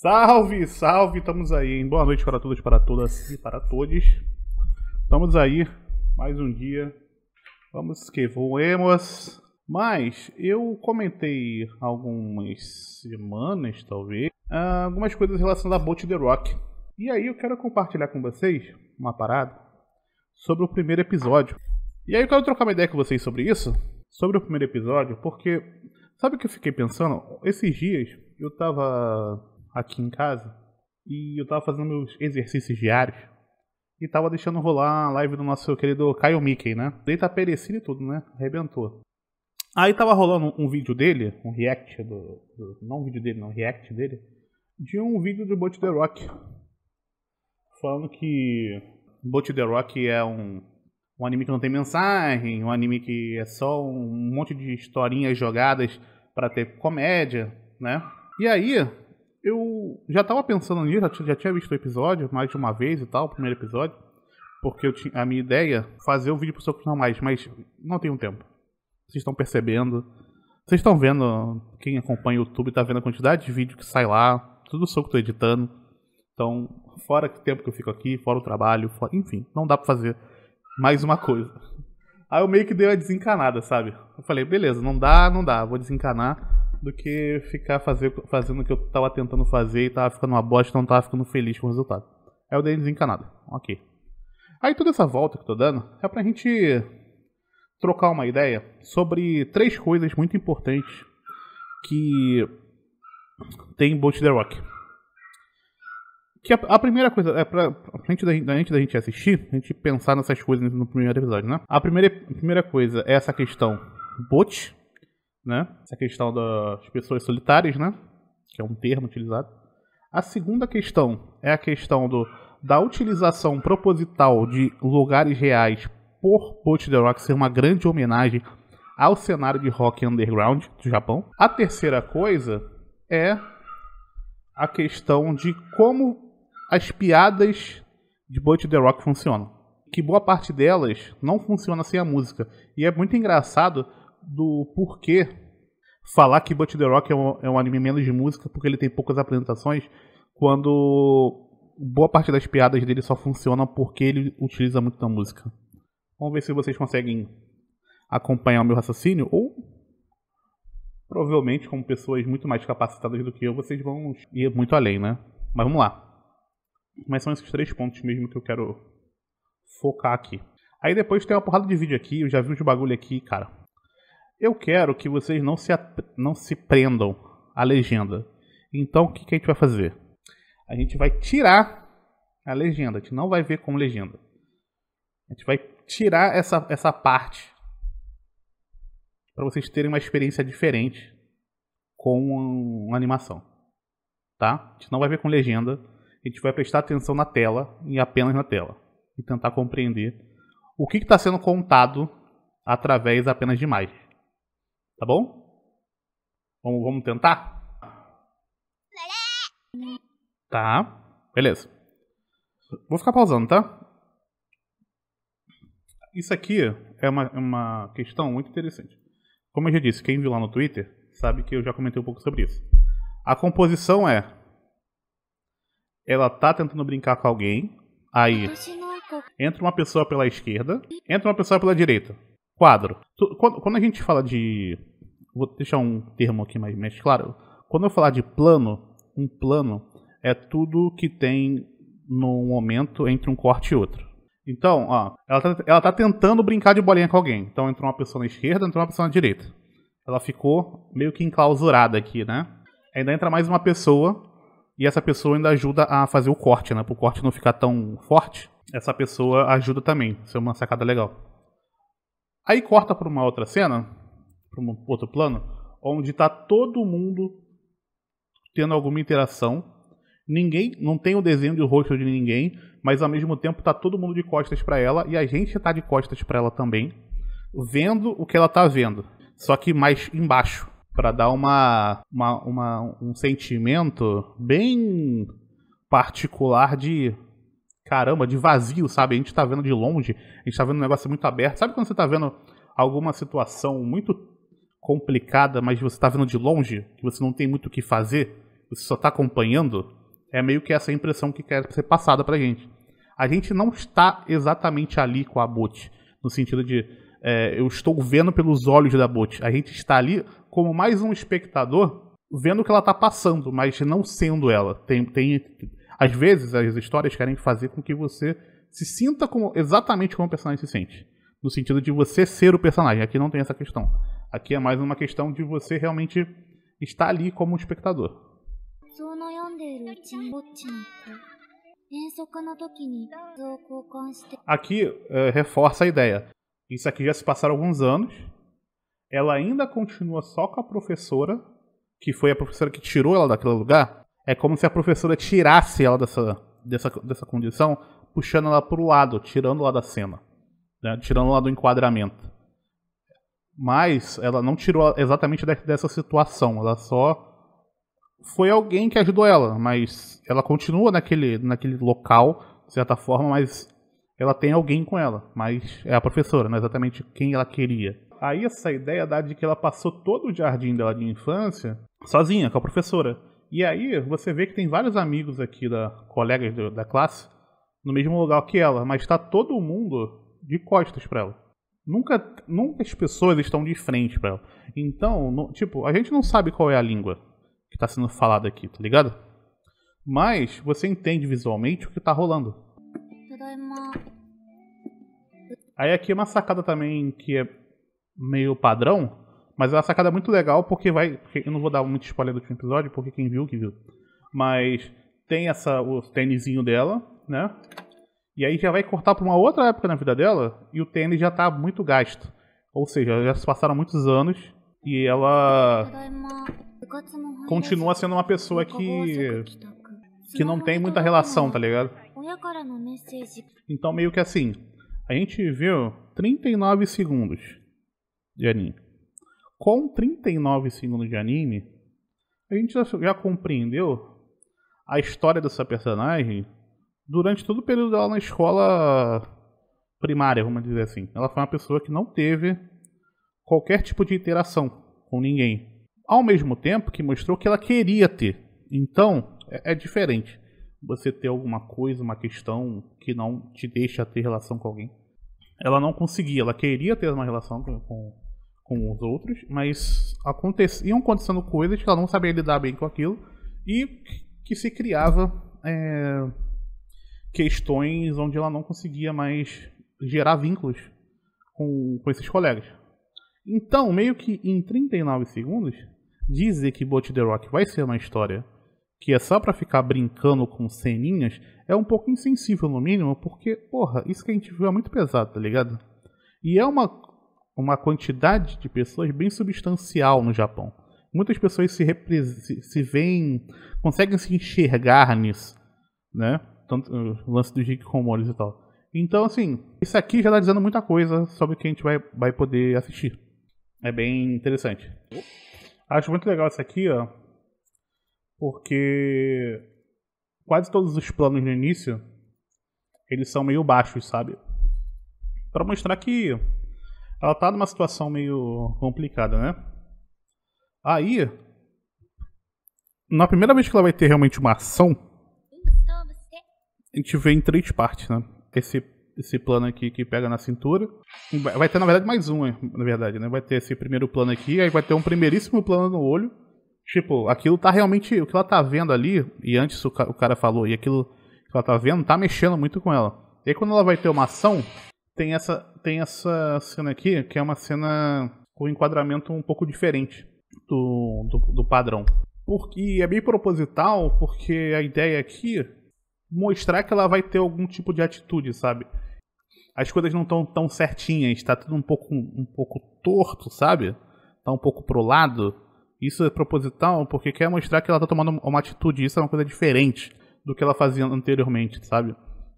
Salve, salve, estamos aí, hein? Boa noite para todos, para todas e para todos. Estamos aí, mais um dia. Vamos que voemos. Mas eu comentei algumas semanas, talvez, algumas coisas relacionadas a Bolt The Rock. E aí eu quero compartilhar com vocês uma parada sobre o primeiro episódio. E aí eu quero trocar uma ideia com vocês sobre isso, sobre o primeiro episódio, porque sabe o que eu fiquei pensando? Esses dias eu tava aqui em casa e eu tava fazendo meus exercícios diários e tava deixando rolar a live do nosso querido Caio Mickey, né? Tá perecido e tudo, né? Arrebentou. Aí tava rolando um vídeo dele, um react do, do, Não um vídeo dele, não, um react dele. De um vídeo do Boat The Rock. Falando que Boat The Rock é um, um anime que não tem mensagem, um anime que é só um monte de historinhas jogadas para ter comédia, né? E aí, eu já tava pensando nisso, já, tinha visto o episódio mais de uma vez e tal, o primeiro episódio. Porque eu tinha, a minha ideia fazer o vídeo pro Socos Normais, mas não tenho tempo. Vocês estão percebendo. Vocês estão vendo, quem acompanha o YouTube tá vendo a quantidade de vídeo que sai lá, tudo sou que tô editando. Então, fora o tempo que eu fico aqui, fora o trabalho, fora, enfim, não dá pra fazer mais uma coisa. Aí eu meio que dei uma desencanada, sabe? Eu falei, beleza, não dá, não dá, vou desencanar do que ficar fazer, fazendo o que eu tava tentando fazer e tava ficando uma bosta, não tava ficando feliz com o resultado. Aí eu dei uma desencanada, ok. Aí toda essa volta que tô dando é pra gente trocar uma ideia sobre três coisas muito importantes que tem em Boat The Rock. Que a, a, primeira coisa, é pra, antes da, antes da gente assistir, a gente pensar nessas coisas no primeiro episódio, né? A primeira, a primeira coisa é essa questão bote, né? Essa questão das pessoas solitárias, né? Que é um termo utilizado. A segunda questão é a questão do, da utilização proposital de lugares reais por Boat The Rock ser uma grande homenagem ao cenário de rock underground do Japão. A terceira coisa é a questão de como as piadas de Boat The Rock funcionam. Que boa parte delas não funciona sem a música. E é muito engraçado do porquê falar que Boat The Rock é um, é um anime menos de música porque ele tem poucas apresentações, quando boa parte das piadas dele só funcionam porque ele utiliza muito da música. Vamos ver se vocês conseguem acompanhar o meu raciocínio ou provavelmente como pessoas muito mais capacitadas do que eu, vocês vão ir muito além, né? Mas vamos lá. Mas são esses três pontos mesmo que eu quero focar aqui. Aí depois tem uma porrada de vídeo aqui, eu já vi os bagulho aqui, cara. Eu quero que vocês não se, não se prendam à legenda. Então o que, que a gente vai fazer? A gente vai tirar a legenda, a gente não vai ver como legenda. A gente vai tirar essa, essa parte para vocês terem uma experiência diferente com uma animação. Tá? A gente não vai ver com legenda, a gente vai prestar atenção na tela e apenas na tela e tentar compreender o que está sendo contado através apenas de imagens. Tá bom? Vamos, vamos tentar? Tá, beleza. Vou ficar pausando, tá? Isso aqui é uma, é uma questão muito interessante. Como eu já disse, quem viu lá no Twitter sabe que eu já comentei um pouco sobre isso. A composição é. Ela tá tentando brincar com alguém, aí entra uma pessoa pela esquerda, entra uma pessoa pela direita. Quadro. Quando a gente fala de. Vou deixar um termo aqui mais, mais claro. Quando eu falar de plano, um plano é tudo que tem no momento entre um corte e outro. Então, ó, ela tá, ela tá tentando brincar de bolinha com alguém. Então entrou uma pessoa na esquerda, entrou uma pessoa na direita. Ela ficou meio que enclausurada aqui, né? Ainda entra mais uma pessoa e essa pessoa ainda ajuda a fazer o corte, né? Para o corte não ficar tão forte. Essa pessoa ajuda também. Isso é uma sacada legal. Aí corta para uma outra cena, para um outro plano, onde tá todo mundo tendo alguma interação. Ninguém, não tem o desenho de rosto de ninguém, mas ao mesmo tempo tá todo mundo de costas para ela e a gente tá de costas para ela também, vendo o que ela tá vendo, só que mais embaixo, para dar uma, uma, uma, um sentimento bem particular de caramba, de vazio, sabe? A gente tá vendo de longe, a gente tá vendo um negócio muito aberto. Sabe quando você tá vendo alguma situação muito complicada, mas você tá vendo de longe, que você não tem muito o que fazer? você só tá acompanhando, é meio que essa impressão que quer ser passada pra gente. A gente não está exatamente ali com a Bot, no sentido de é, eu estou vendo pelos olhos da Bot. A gente está ali como mais um espectador vendo o que ela está passando, mas não sendo ela. Tem, tem, às vezes as histórias querem fazer com que você se sinta como, exatamente como o personagem se sente. No sentido de você ser o personagem. Aqui não tem essa questão. Aqui é mais uma questão de você realmente estar ali como um espectador. Aqui é, reforça a ideia. Isso aqui já se passaram alguns anos. Ela ainda continua só com a professora, que foi a professora que tirou ela daquele lugar. É como se a professora tirasse ela dessa, dessa, dessa condição, puxando ela para o lado, tirando ela da cena, né? tirando ela do enquadramento. Mas ela não tirou exatamente dessa situação, ela só foi alguém que ajudou ela, mas ela continua naquele, naquele local, de certa forma, mas ela tem alguém com ela, mas é a professora, não é exatamente quem ela queria. Aí essa ideia dá de que ela passou todo o jardim dela de infância sozinha, com a professora. E aí você vê que tem vários amigos aqui, da colegas da classe, no mesmo lugar que ela, mas está todo mundo de costas para ela. Nunca, nunca as pessoas estão de frente para ela. Então, no, tipo, a gente não sabe qual é a língua que está sendo falada aqui, tá ligado? Mas você entende visualmente o que está rolando. Aí aqui é uma sacada também que é meio padrão, mas é uma sacada muito legal porque vai. Eu não vou dar muito spoiler do último episódio, porque quem viu, que viu. Mas tem essa, o tênisinho dela, né? E aí já vai cortar para uma outra época na vida dela e o tênis já tá muito gasto. Ou seja, já se passaram muitos anos e ela continua sendo uma pessoa que que não tem muita relação, tá ligado? Então meio que assim, a gente viu 39 segundos de anime. Com 39 segundos de anime, a gente já, já compreendeu a história dessa personagem durante todo o período dela na escola primária, vamos dizer assim. Ela foi uma pessoa que não teve qualquer tipo de interação com ninguém. Ao mesmo tempo que mostrou que ela queria ter. Então, é, é diferente você ter alguma coisa, uma questão que não te deixa ter relação com alguém. Ela não conseguia, ela queria ter uma relação com, com, com os outros, mas aconteciam acontecendo coisas que ela não sabia lidar bem com aquilo e que se criava é, questões onde ela não conseguia mais gerar vínculos com, com esses colegas. Então, meio que em 39 segundos, dizer que Bot The Rock vai ser uma história que é só para ficar brincando com ceninhas é um pouco insensível no mínimo, porque, porra, isso que a gente viu é muito pesado, tá ligado? E é uma, uma quantidade de pessoas bem substancial no Japão. Muitas pessoas se, se, se veem, conseguem se enxergar nisso, né? Tanto o lance dos Hikikomores e tal. Então, assim, isso aqui já tá dizendo muita coisa sobre o que a gente vai, vai poder assistir. É bem interessante. Acho muito legal isso aqui, ó. Porque quase todos os planos no início eles são meio baixos, sabe? Para mostrar que ela tá numa situação meio complicada, né? Aí, na primeira vez que ela vai ter realmente uma ação, a gente vê em três partes, né? Esse, esse plano aqui que pega na cintura. Vai ter, na verdade, mais um, na verdade, né? Vai ter esse primeiro plano aqui, aí vai ter um primeiríssimo plano no olho. Tipo, aquilo tá realmente. O que ela tá vendo ali, e antes o, o cara falou, e aquilo que ela tá vendo tá mexendo muito com ela. E aí quando ela vai ter uma ação, tem essa, tem essa cena aqui, que é uma cena com um enquadramento um pouco diferente do, do, do padrão. Porque é bem proposital, porque a ideia aqui mostrar que ela vai ter algum tipo de atitude, sabe? As coisas não estão tão certinhas, tá tudo um pouco, um pouco torto, sabe? Tá um pouco pro lado. Isso é proposital porque quer mostrar que ela tá tomando uma atitude, isso é uma coisa diferente do que ela fazia anteriormente, sabe?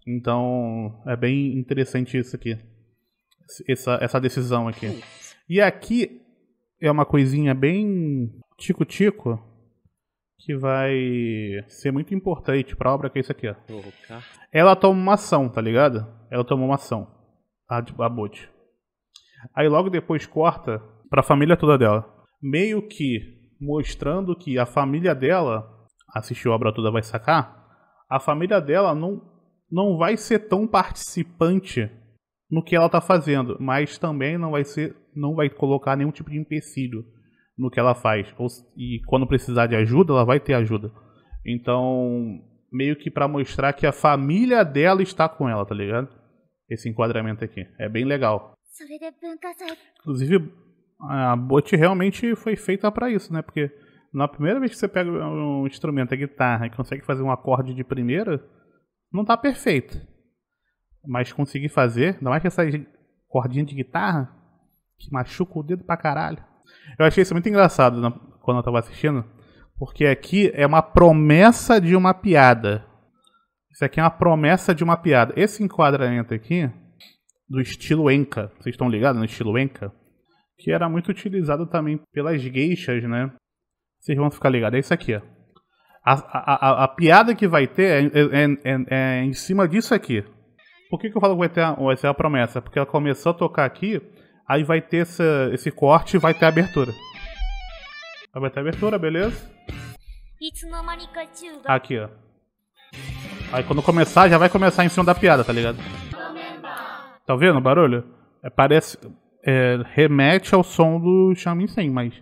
Então, é bem interessante isso aqui. Essa, essa decisão aqui. E aqui é uma coisinha bem tico-tico, que vai ser muito importante pra obra que é isso aqui, ó. Ela toma uma ação, tá ligado? Ela toma uma ação. A, a Bot. Aí logo depois corta pra família toda dela. Meio que mostrando que a família dela assistiu a obra toda vai sacar, a família dela não, não vai ser tão participante no que ela tá fazendo, mas também não vai ser, não vai colocar nenhum tipo de empecilho no que ela faz. Ou, e quando precisar de ajuda, ela vai ter ajuda. Então, meio que para mostrar que a família dela está com ela, tá ligado? Esse enquadramento aqui. É bem legal. Inclusive, a bot realmente foi feita para isso, né? Porque na primeira vez que você pega um instrumento, a guitarra, e consegue fazer um acorde de primeira, não tá perfeito. Mas conseguir fazer, ainda mais que essa cordinha de guitarra, que machuca o dedo pra caralho. Eu achei isso muito engraçado quando eu tava assistindo, porque aqui é uma promessa de uma piada. Isso aqui é uma promessa de uma piada. Esse enquadramento aqui, do estilo Enka, vocês estão ligados no estilo Enka? Que era muito utilizado também pelas geixas, né? Vocês vão ficar ligados. É isso aqui, ó. A, a, a, piada que vai ter é, é, é, é, em cima disso aqui. Por que, que eu falo que vai ter, vai ser a promessa? Porque ela começou a tocar aqui, aí vai ter essa, esse corte e vai ter a abertura. Vai ter a abertura, beleza? Aqui, ó. Aí quando começar, já vai começar em cima da piada, tá ligado? Tá vendo o barulho? É, parece. É, remete ao som do Shamin Sen, mas.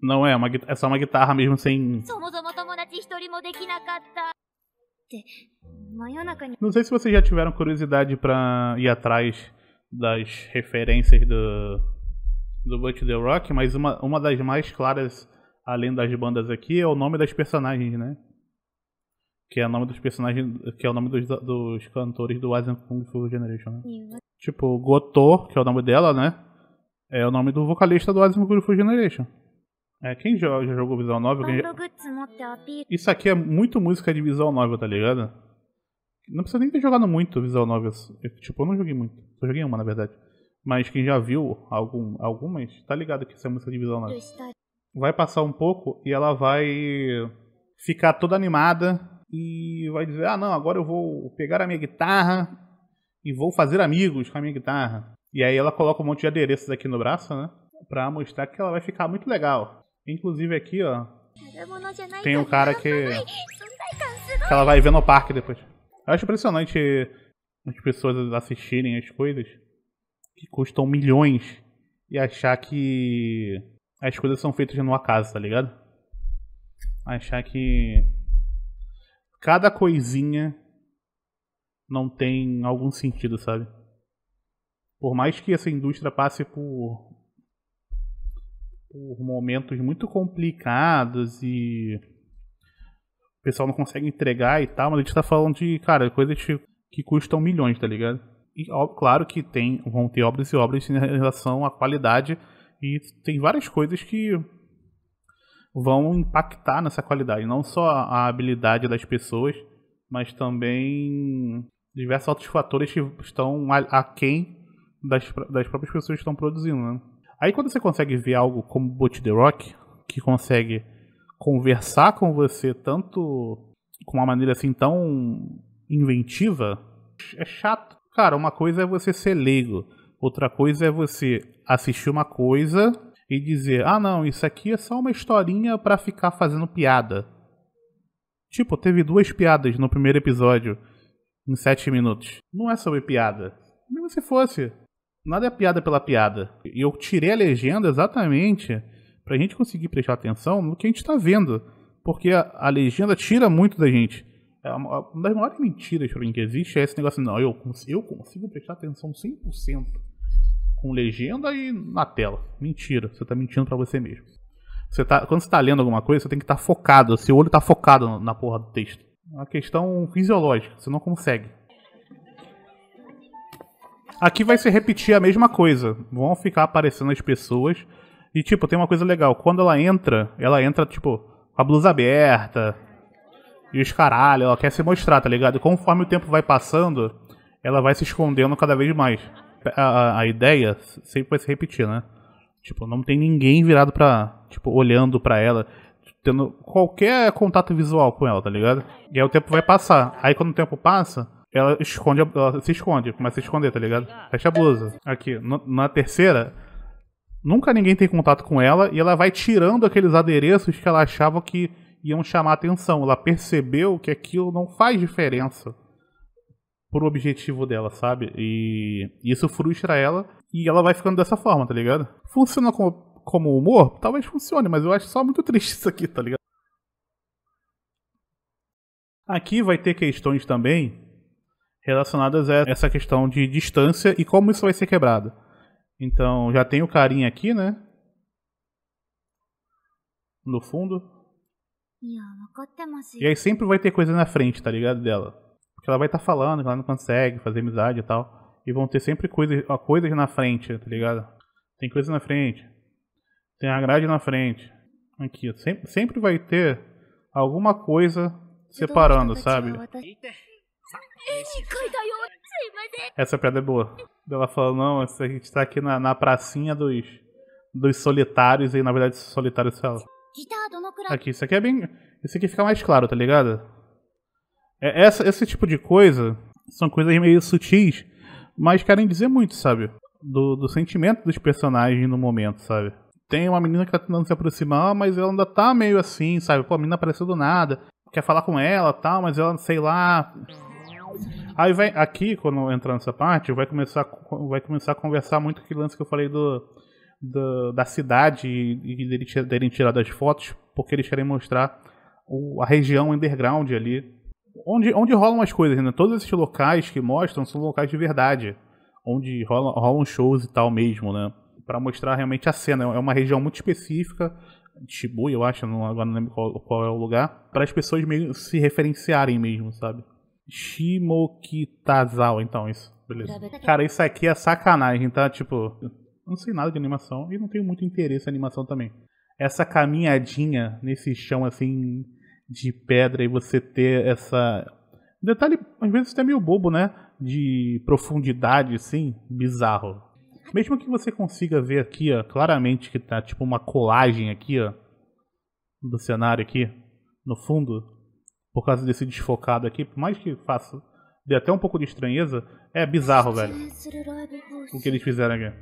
Não é, uma, é só uma guitarra mesmo sem. Não sei se vocês já tiveram curiosidade pra ir atrás das referências do, do But The Rock, mas uma, uma das mais claras, além das bandas aqui, é o nome das personagens, né? Que é o nome dos personagens, que é o nome dos, dos cantores do Asian Kung Fu Generation, né? Tipo, Goto, que é o nome dela, né? É o nome do vocalista do Asian Kung Fu Generation. É, quem já, já jogou Visual Novel? Isso aqui é muito música de Visual Novel, tá ligado? Não precisa nem ter jogado muito Visual Novel. Tipo, eu não joguei muito. Só joguei uma, na verdade. Mas quem já viu algum, algumas, tá ligado que isso é música de Visual Novel. Vai passar um pouco e ela vai ficar toda animada e vai dizer: Ah, não, agora eu vou pegar a minha guitarra e vou fazer amigos com a minha guitarra. E aí ela coloca um monte de adereços aqui no braço, né? Pra mostrar que ela vai ficar muito legal. Inclusive aqui, ó. Tem um cara que. que ela vai ver no parque depois. Eu acho impressionante as pessoas assistirem as coisas que custam milhões e achar que as coisas são feitas numa casa, tá ligado? Achar que cada coisinha não tem algum sentido, sabe? Por mais que essa indústria passe por por momentos muito complicados e o pessoal não consegue entregar e tal, mas a gente tá falando de, cara, coisas que custam milhões, tá ligado? E ó, claro que tem, vão ter obras e obras em relação à qualidade e tem várias coisas que vão impactar nessa qualidade, não só a habilidade das pessoas, mas também diversos outros fatores que estão aquém das, das próprias pessoas que estão produzindo, né? Aí quando você consegue ver algo como Boot The Rock, que consegue conversar com você tanto com uma maneira assim tão inventiva, é chato. Cara, uma coisa é você ser leigo, outra coisa é você assistir uma coisa e dizer: "Ah, não, isso aqui é só uma historinha para ficar fazendo piada". Tipo, teve duas piadas no primeiro episódio em sete minutos. Não é sobre piada. Nem se fosse nada é piada pela piada. E eu tirei a legenda exatamente pra gente conseguir prestar atenção no que a gente tá vendo. Porque a, a legenda tira muito da gente. É uma, uma das maiores mentiras pra mim que existe é esse negócio, não, eu, eu consigo prestar atenção 100% com legenda e na tela. Mentira, você tá mentindo para você mesmo. Você tá, quando você tá lendo alguma coisa, você tem que estar tá focado, seu olho tá focado na porra do texto. É uma questão fisiológica, você não consegue. Aqui vai se repetir a mesma coisa. Vão ficar aparecendo as pessoas. E, tipo, tem uma coisa legal. Quando ela entra, ela entra, tipo, com a blusa aberta. E os caralho, ela quer se mostrar, tá ligado? E conforme o tempo vai passando, ela vai se escondendo cada vez mais. A, a, a ideia sempre vai se repetir, né? Tipo, não tem ninguém virado pra. Tipo, olhando pra ela. Tendo qualquer contato visual com ela, tá ligado? E aí o tempo vai passar. Aí quando o tempo passa, ela esconde, ela se esconde, começa a se esconder, tá ligado? Fecha a blusa. Aqui, na terceira, nunca ninguém tem contato com ela e ela vai tirando aqueles adereços que ela achava que iam chamar atenção. Ela percebeu que aquilo não faz diferença pro objetivo dela, sabe? E isso frustra ela e ela vai ficando dessa forma, tá ligado? Funciona como, como humor? Talvez funcione, mas eu acho só muito triste isso aqui, tá ligado? Aqui vai ter questões também relacionadas a essa questão de distância e como isso vai ser quebrado. Então, já tem o carinha aqui, né? No fundo. E aí sempre vai ter coisa na frente, tá ligado? Dela. Porque ela vai estar tá falando que ela não consegue fazer amizade e tal. E vão ter sempre coisas, coisas na frente, tá ligado? Tem coisa na frente. Tem a grade na frente. Aqui, sempre, sempre vai ter alguma coisa separando, sabe? Essa piada é boa. Ela fala, não, a gente tá aqui na, na pracinha dos, dos solitários, e na verdade solitários são Aqui, isso aqui é bem. Isso aqui fica mais claro, tá ligado? É, essa, esse tipo de coisa são coisas meio sutis, mas querem dizer muito, sabe? Do, do sentimento dos personagens no momento, sabe? Tem uma menina que tá tentando se aproximar, mas ela ainda tá meio assim, sabe? Pô, a menina apareceu do nada, quer falar com ela tal, mas ela, sei lá. Aí vai, aqui, quando entrar nessa parte, vai começar, vai começar a conversar muito aquele lance que eu falei do, do da cidade e deles terem tirado as fotos, porque eles querem mostrar o, a região underground ali. Onde, onde rolam as coisas, né? Todos esses locais que mostram são locais de verdade. Onde rolam, rolam shows e tal mesmo, né? Pra mostrar realmente a cena. É uma região muito específica Shibuya, eu acho, não, agora não lembro qual, qual é o lugar, para as pessoas meio se referenciarem mesmo, sabe? Shimokitazawa, então, isso. Beleza. Cara, isso aqui é sacanagem, tá? Tipo, não sei nada de animação e não tenho muito interesse em animação também. Essa caminhadinha nesse chão assim de pedra e você ter essa. Detalhe, às vezes até meio bobo, né? De profundidade, assim, bizarro. Mesmo que você consiga ver aqui, ó, claramente que tá tipo uma colagem aqui, ó, do cenário aqui, no fundo, por causa desse desfocado aqui, por mais que faça, dê até um pouco de estranheza, é bizarro, velho. O que eles fizeram aqui.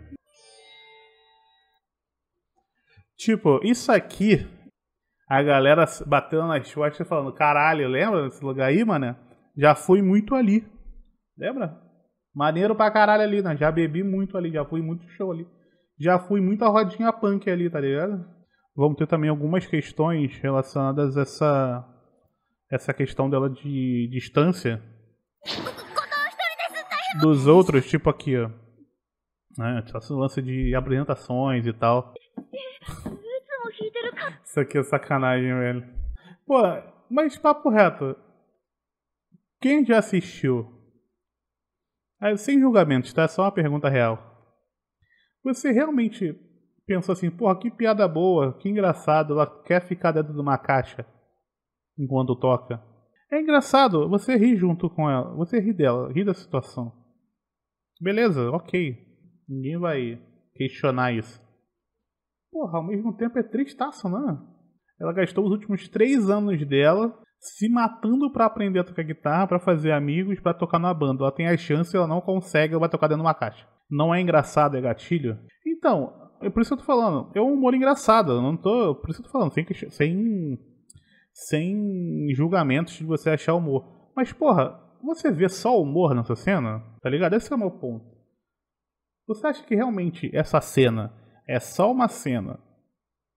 Tipo, isso aqui, a galera batendo nas costas falando, caralho, lembra desse lugar aí, mano? Já fui muito ali. Lembra? Maneiro pra caralho ali, né? Já bebi muito ali, já fui muito show ali. Já fui muita rodinha punk ali, tá ligado? Vamos ter também algumas questões relacionadas a essa, essa questão dela de distância dos outros, tipo aqui, ó. Né? Esse lance de apresentações e tal. Isso aqui é sacanagem, velho. Pô, mas papo reto. Quem já assistiu sem julgamentos, tá? Só uma pergunta real. Você realmente pensou assim, porra, que piada boa, que engraçado, ela quer ficar dentro de uma caixa enquanto toca. É engraçado, você ri junto com ela, você ri dela, ri da situação. Beleza, ok. Ninguém vai questionar isso. Porra, ao mesmo tempo é tristaço, né? Ela gastou os últimos três anos dela se matando para aprender a tocar guitarra, para fazer amigos, para tocar numa banda. Ela tem as chances, ela não consegue, ela vai tocar dentro de uma caixa. Não é engraçado, é gatilho? Então, é por isso que eu tô falando. É um humor engraçado, eu não tô. Por isso que eu tô falando, sem, sem, sem julgamentos de você achar humor. Mas, porra, você vê só humor nessa cena? Tá ligado? Esse é o meu ponto. Você acha que realmente essa cena é só uma cena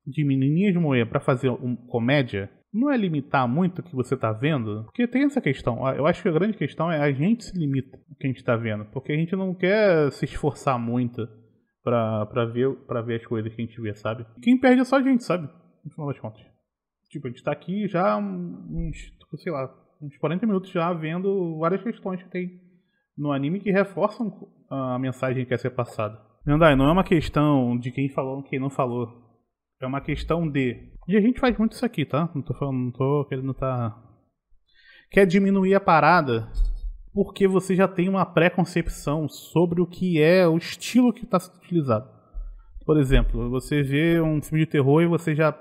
de menininhas de moer para fazer um, comédia? não é limitar muito o que você está vendo? Porque tem essa questão. Eu acho que a grande questão é a gente se limita o que a gente está vendo. Porque a gente não quer se esforçar muito pra, ver, pra ver as coisas que a gente vê, sabe? Quem perde é só a gente, sabe? No final das contas. Tipo, a gente tá aqui já uns, sei lá, uns 40 minutos já vendo várias questões que tem no anime que reforçam a mensagem que quer ser passada. Não, não é uma questão de quem falou ou quem não falou. É uma questão de. E a gente faz muito isso aqui, tá? Não tô falando, não tô querendo tá. Quer diminuir a parada porque você já tem uma pré-concepção sobre o que é o estilo que está sendo utilizado. Por exemplo, você vê um filme de terror e você já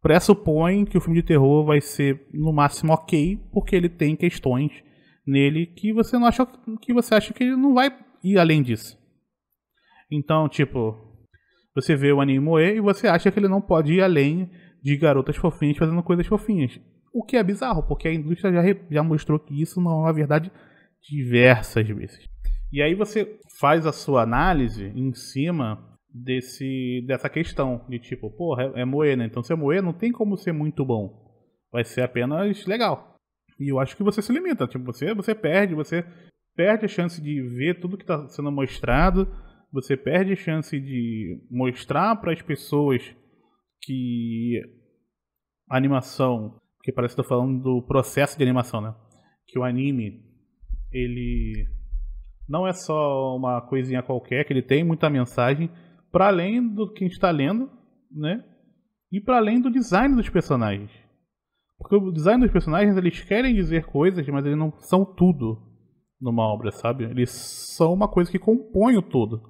pressupõe que o filme de terror vai ser no máximo ok, porque ele tem questões nele que você não acha que você acha que ele não vai ir além disso. Então, tipo, você vê o anime moer e você acha que ele não pode ir além de garotas fofinhas fazendo coisas fofinhas. O que é bizarro, porque a indústria já, já mostrou que isso não é uma verdade diversas vezes. E aí você faz a sua análise em cima desse dessa questão de tipo, porra, é, é né? Então se é moer, não tem como ser muito bom. Vai ser apenas legal. E eu acho que você se limita, tipo, você você perde, você perde a chance de ver tudo que está sendo mostrado, você perde a chance de mostrar para as pessoas que a animação, porque parece que estou falando do processo de animação, né? Que o anime ele não é só uma coisinha qualquer, que ele tem muita mensagem para além do que a gente está lendo, né? E para além do design dos personagens. Porque o design dos personagens, eles querem dizer coisas, mas eles não são tudo numa obra, sabe? Eles são uma coisa que compõe o todo.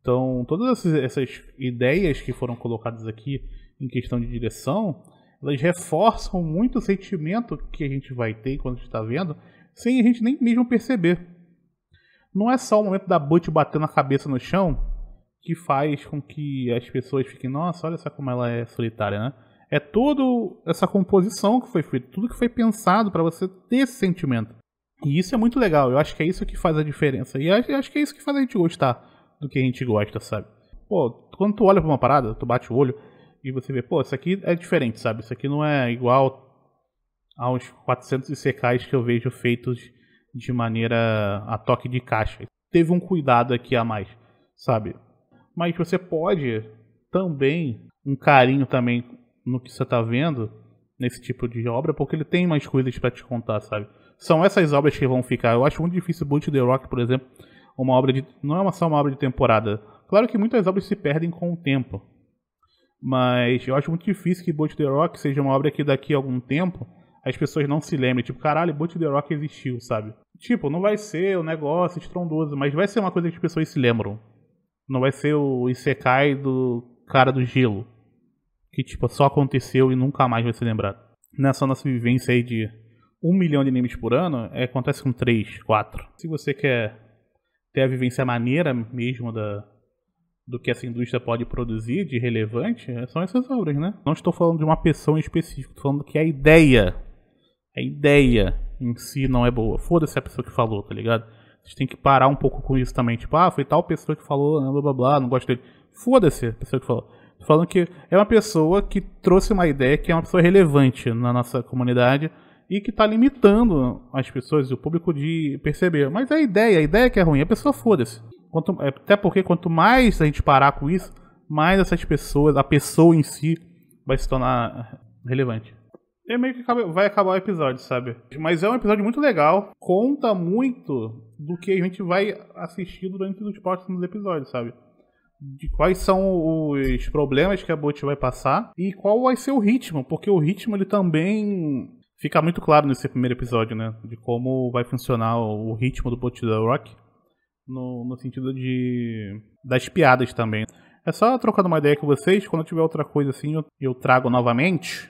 Então, todas essas ideias que foram colocadas aqui em questão de direção, elas reforçam muito o sentimento que a gente vai ter quando está vendo, sem a gente nem mesmo perceber. Não é só o momento da Butch batendo a cabeça no chão que faz com que as pessoas fiquem, nossa, olha só como ela é solitária, né? É toda essa composição que foi feita, tudo que foi pensado para você ter esse sentimento. E isso é muito legal, eu acho que é isso que faz a diferença. E acho que é isso que faz a gente gostar do que a gente gosta, sabe? Pô, quando tu olha pra uma parada, tu bate o olho e você vê, pô, isso aqui é diferente, sabe? Isso aqui não é igual aos 400 secais que eu vejo feitos de maneira a toque de caixa. Teve um cuidado aqui a mais, sabe? Mas você pode também um carinho também no que você está vendo nesse tipo de obra, porque ele tem mais coisas para te contar, sabe? São essas obras que vão ficar. Eu acho muito difícil Boot The Rock, por exemplo, uma obra de não é só uma obra de temporada. Claro que muitas obras se perdem com o tempo. Mas eu acho muito difícil que Boat The Rock seja uma obra que daqui a algum tempo as pessoas não se lembrem. Tipo, caralho, Boat The Rock existiu, sabe? Tipo, não vai ser um negócio estrondoso, mas vai ser uma coisa que as pessoas se lembram. Não vai ser o Isekai do cara do gelo. Que, tipo, só aconteceu e nunca mais vai ser lembrado. Nessa nossa vivência aí de um milhão de animes por ano, é, acontece com três, quatro. Se você quer ter a vivência maneira mesmo da, do que essa indústria pode produzir de relevante é, são essas obras, né? Não estou falando de uma pessoa em específico, estou falando que a ideia, a ideia em si não é boa. Foda-se a pessoa que falou, tá ligado? Vocês têm que parar um pouco com isso também. Tipo, ah, foi tal pessoa que falou, blá blá blá, não gosto dele. Foda-se a pessoa que falou. Tô falando que é uma pessoa que trouxe uma ideia que é uma pessoa relevante na nossa comunidade e que está limitando as pessoas e o público de perceber. Mas a ideia, a ideia que é ruim, a pessoa foda-se. É, até porque quanto mais a gente parar com isso, mais essas pessoas, a pessoa em si, vai se tornar relevante. E meio que acaba, vai acabar o episódio, sabe? Mas é um episódio muito legal, conta muito do que a gente vai assistir durante os próximos episódios, sabe? De quais são os problemas que a Bot vai passar e qual vai ser o ritmo, porque o ritmo ele também fica muito claro nesse primeiro episódio, né? De como vai funcionar o ritmo do Bot da Rock no, no sentido de das piadas também. É só trocando uma ideia com vocês, quando tiver outra coisa assim eu, eu trago novamente.